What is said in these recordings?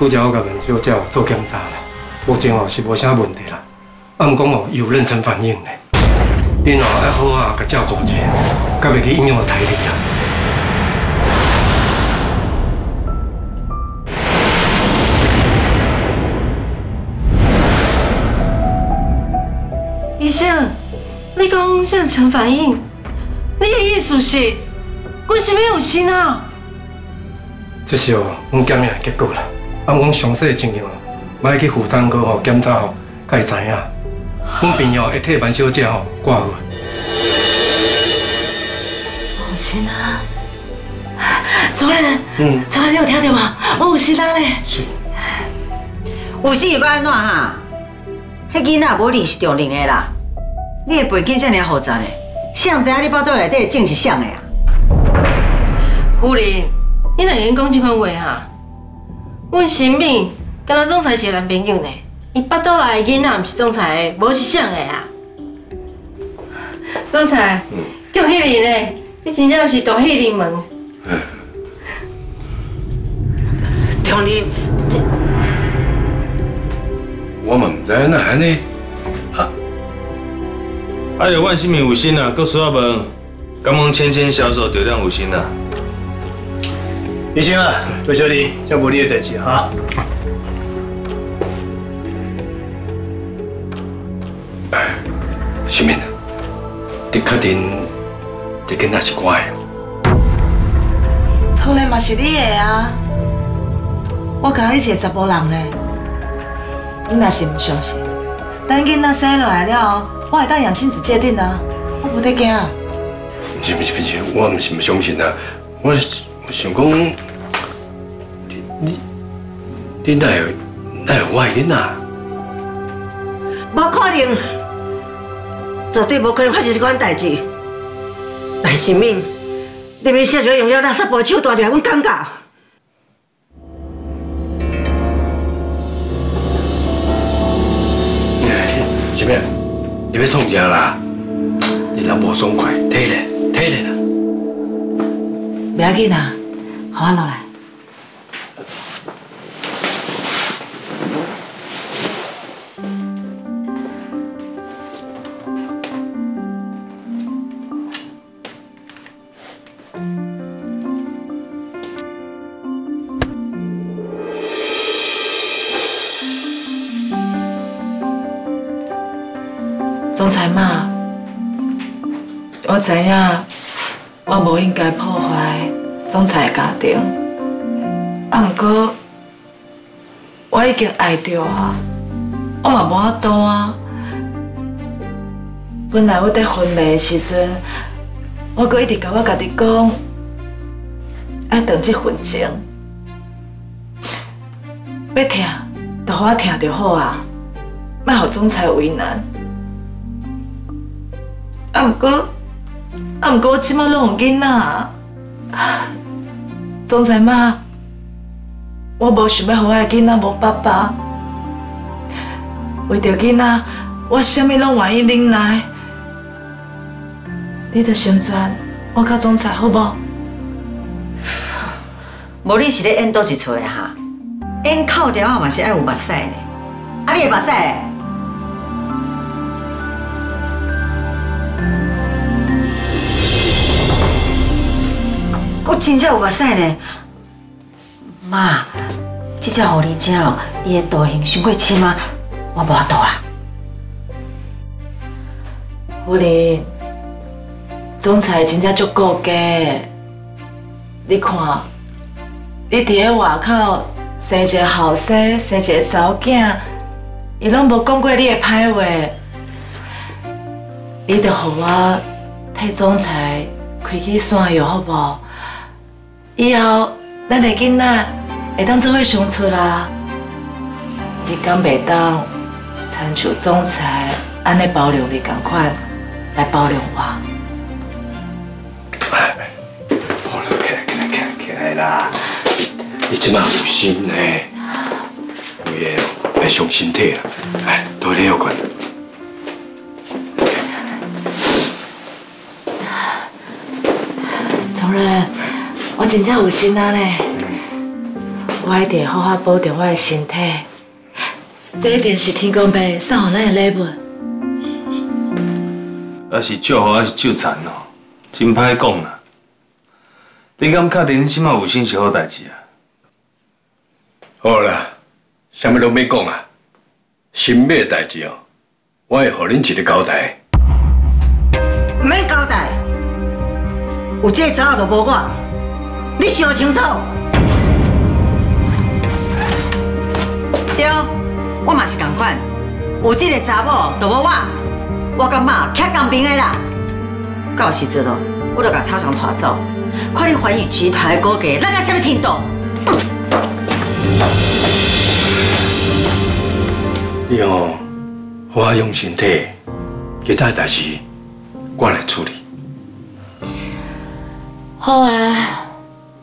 拄则我甲文小姐做检查啦，目前哦是无啥问题啦。啊，毋过哦有妊娠反应咧，恁哦要好啊甲照顾者，甲袂去影响体力啊。医生，你讲妊娠反应，你的意思是，我是没有心啊？这是哦，阮检验的结果啦。啊，阮详细的情形哦，买去妇产科吼检查吼，才会知影。阮病哦会替万小姐吼挂号。有心啊！主任，嗯，主任你有听到吗？我有心啊嘞。是。有心又安怎哈？迄囡仔无你是重龄的啦，你的背景这么复杂呢？谁知影你包袋内底正是谁的啊？夫人，你哪会讲这款话哈？阮新敏敢若总裁一个男朋友呢，伊巴肚内的囡仔毋是总裁的，无是谁的啊？总裁，恭喜你呢，你真正是大喜临门。重龄，我们唔知影哪安尼。啊，有万新民有心啊，搁需要问，敢问千千销售流量有心啊。医生啊，多谢你，这无你的代志哈。新民，你确定这囡仔是我的？当然嘛是你的啊！我教你一个查甫人呢，你若是唔相信，等囡仔生落来了，我会当养亲子界定啊，我不得惊。不是不是不是，我唔是唔相信啊，我是想讲，你你你哪有哪有我的囡仔？无可能，绝对无可能发生这款代志。赖新敏，你们小姐用了垃圾包手段来，阮尴尬。什么？你要创啥啦？你人无爽快，体力体力啦。不要紧啊，好啊，老来。总裁嘛，我知影我无应该破坏总裁的家庭，啊，毋过我已经爱着啊，我嘛无法度啊。本来我伫婚礼的时阵，我阁一直甲我家己讲，爱等这份情，要听就互我听就好啊，莫互总裁为难。啊，毋过，啊，毋过我即马拢有囡仔，总裁妈，我无想要互我的囡仔无爸爸，为着囡仔，我啥物拢愿意忍耐。你着成全我甲总裁好无？无你是咧演倒一出的哈？演口条啊嘛是爱有目屎的，啊你的目屎？真正有目屎呢，妈，这只狐狸精哦，伊的道行伤过深啊，我无法度啦。夫人，总裁真正足顾家，你看，你伫咧外口生一个后生，生一个查某囝，伊拢无讲过你的歹话，你着互我替总裁开起山药好无？以后咱的囡仔会当做伙相处啦。你敢袂当参像总裁安尼包容你共款来包容我？哎，好了，起来起来起来起来啦！你即马有心呢，有嘢要伤身体啦。哎，多你有困。真正有心啊嘞！我我一定会好好保重我的身体。这一定是天公伯送予咱的礼物。还是祝福还是咒残哦，真歹讲啦。你敢确定你即马有心是好代志啊？好啦，啥物拢免讲啊，心咩代志哦，我会互恁一个交代。唔免交代，有这个查某就无我，你想清楚。对，我嘛是共款，有这个查某就无我，我感觉徛公平的啦。到时阵哦，我就把操场带走，看你环宇集团的股价那个什么程度。你哦，好好用身体，其他代志我来处理。好啊，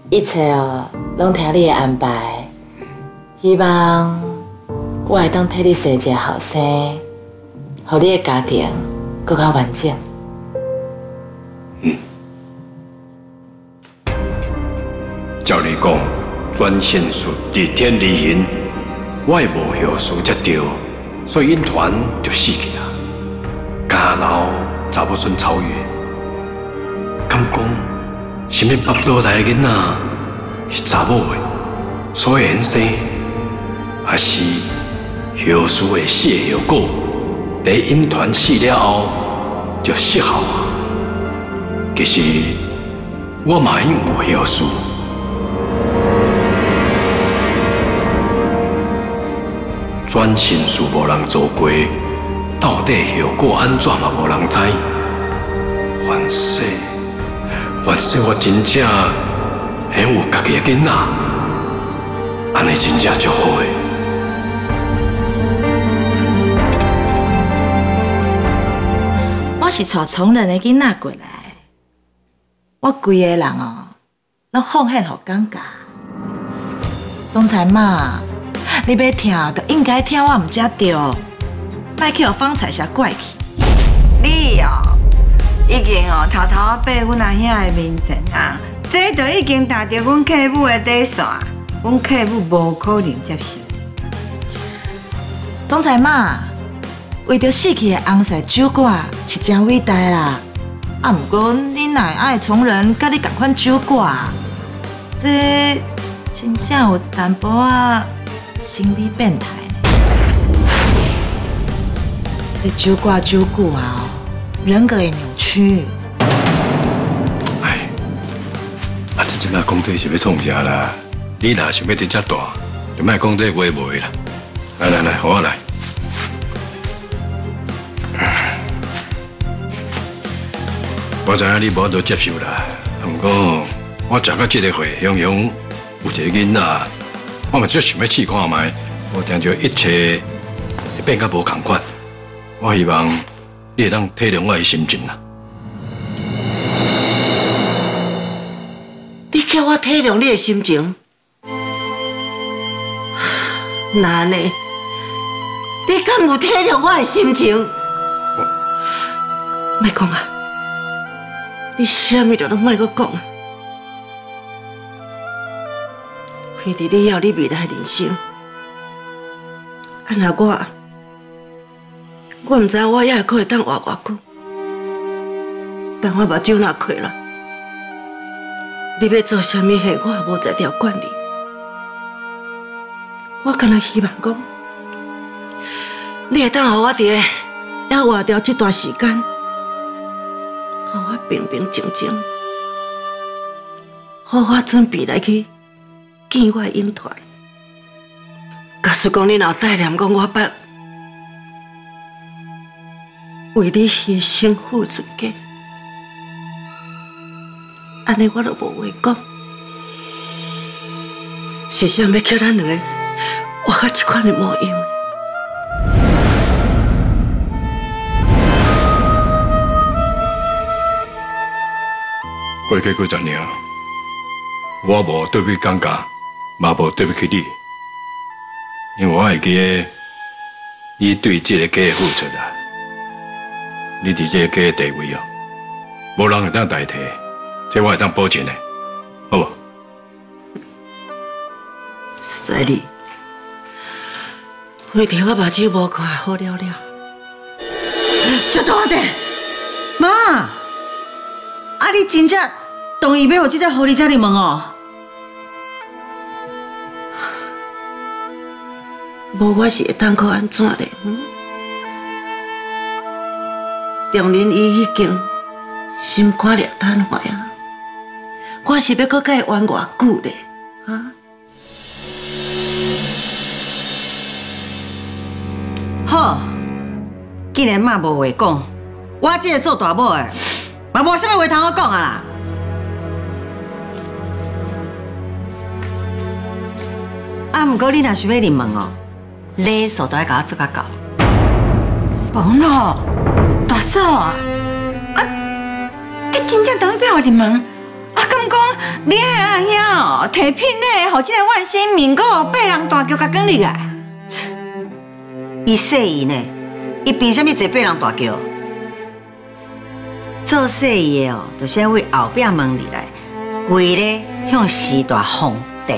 一切哦，拢听你的安排。希望我会当替你生一个后生，互你的家庭更加完整。照你讲，专线术逆天而行，我无后事才对，所以因团就死去了。家老查某孙超越，敢讲什么巴肚内的囡仔是查某的，所以因生，还是后事的谢后果，在因团死了后就失效啊。其实我嘛因有后事。转身术无人做过，到底效果安怎嘛无人知。凡世，凡世我真正会有家己的囡仔，安尼真正足好诶。我是带穷人的囡仔过来，我规个人哦，拢奉献互感觉。总裁嘛，你要听就应该听我毋才对，莫去互方彩霞怪去。你哦，已经哦偷偷啊爬阮阿兄的面前啊，这都已经踏着阮客母的底线，阮客母无可能接受。总裁嘛，为着死去的红色酒馆是真伟大啦。啊，毋过你若爱从人，甲你共款酒馆，这真正有淡薄仔心理变态。这酒馆酒久啊，人格会扭曲。哎，啊，你即摆讲这是要创啥啦？你若想要直接大，就莫讲这话话啦。来来来，我来。我知影你无法度接受啦，不过我食到这个会，雄雄有一个囡仔，我嘛只想要试看卖，我听着一切会变甲无同款。我希望你会当体谅我的心情啦。叫我体谅你的心情，那呢？你敢有体谅我的心情？莫讲啊！你啥物都拢莫搁讲，亏伫你要你未来的人生。啊，那我，我毋知我也可会当活偌久，但我目睭若开了。你要做啥物事，我也无在条管你。我敢若希望讲，你会当互我伫个还活掉这段时间，互我平平静静，好好准备来去见我的影团。假使讲你若带念讲我捌为你牺牲付出过。安尼我都无话讲，是啥要叫咱两个活到这款的模样？过去几十年，我无对不起感觉，嘛无对不起你，因为我会记得你对这个家的付出啊，你伫这个家的地位哦，无人会当代替。这我会当保证的，好不？是知你，为着我目睭无看，好了了。这大的，妈，啊你真正同意要有这只狐狸遮尔问哦？无我是会当可安怎嘞？嗯？长林伊已经心肝裂瘫痪啊！我是要搁甲伊玩偌久咧？啊？好，既然妈无话讲，我这个做大母的，嘛无啥物话通我讲啊啦。啊，毋过你若想要入门哦，礼数都要甲我做甲到。王咯，大嫂啊，啊，你真正等于要互你问？啊，敢讲你阿兄哦，提品呢，互这个万新民国八人大桥甲讲你来。伊说伊呢，伊凭啥物坐八人大桥？做生意的哦，就是要为后壁门里来，为咧向时代放茶。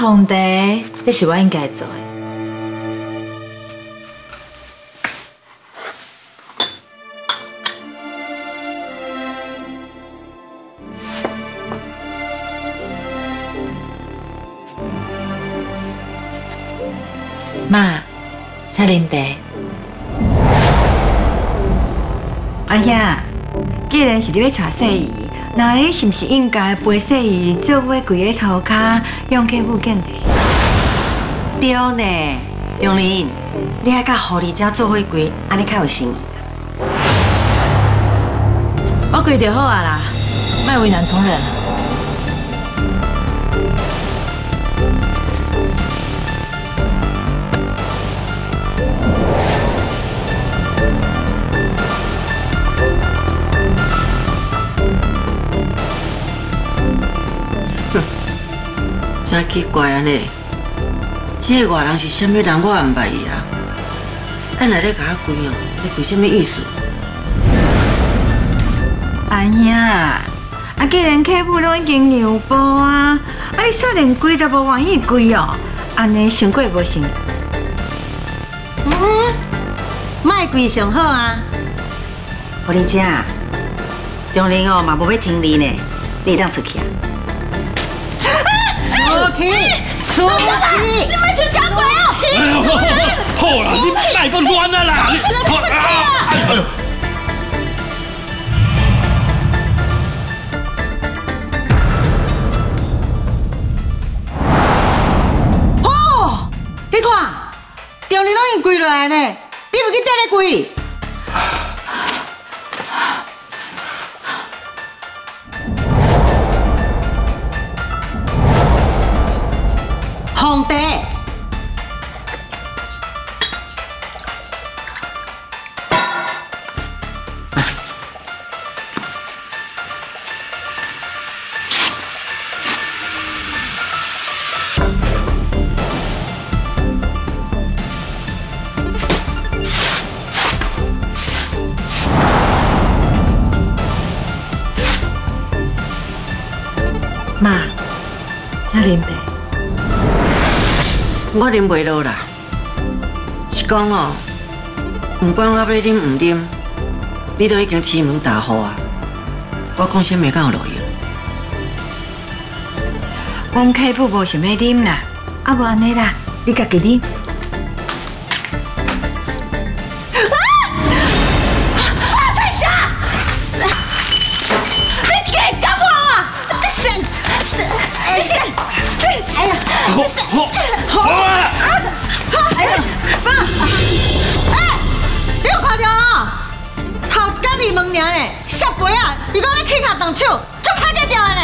红茶，这是我应该做的。妈，请啉茶。阿兄，既然是你要娶细，那伊是不是应该陪细姨做伙跪在头骹，用客户见地？对呢，杨林，你还甲狐狸精做伙跪，安尼较有诚意。我跪就好啊啦，莫为难从人。真奇怪啊呢！这个外人是啥物人，我也唔捌伊啊。按来咧甲我跪哦，你跪啥物意思？阿兄，啊，既然客户拢已经让步啊，啊你说连跪都无愿意跪哦，安尼伤过无成。嗯，卖跪上好啊。狐狸姐，中林哦嘛无要听你呢，你当出去啊？出去，你们是抢鬼皇帝，妈，请啉茶。我啉袂落啦。是讲哦，不管我要啉唔啉，你都已经欺门大户啊！我讲啥物敢有路用？阮客户无想要啉啦，啊无安尼啦，你家己啉。手，就拍得掉呢。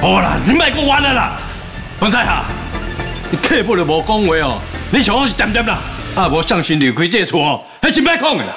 好啦，你卖个玩了啦！方彩霞，你客户就无讲话哦，你想好是点点啦，啊无相信离开这厝哦，还真歹讲的啦。